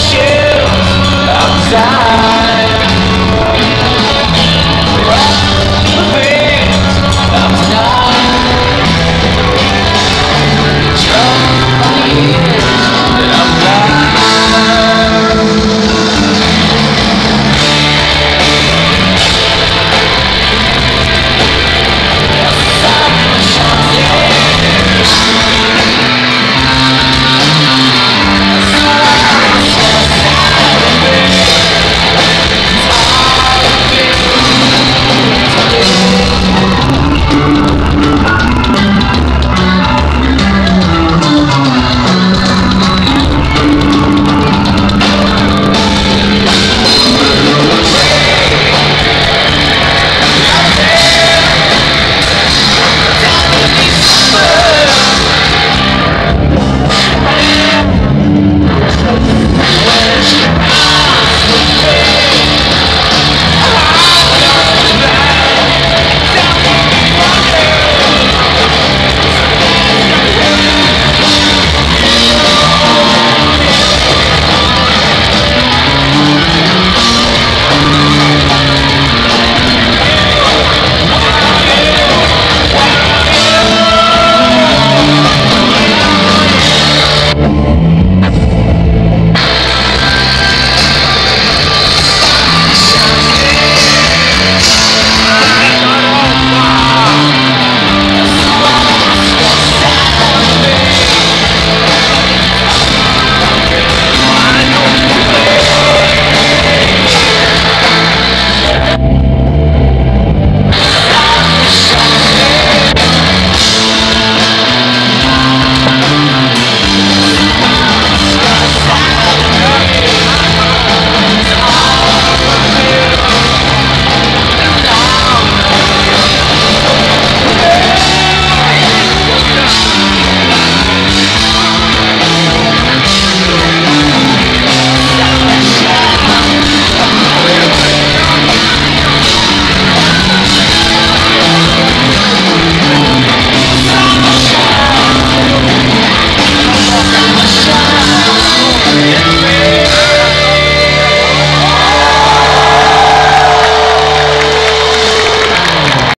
i'm outside.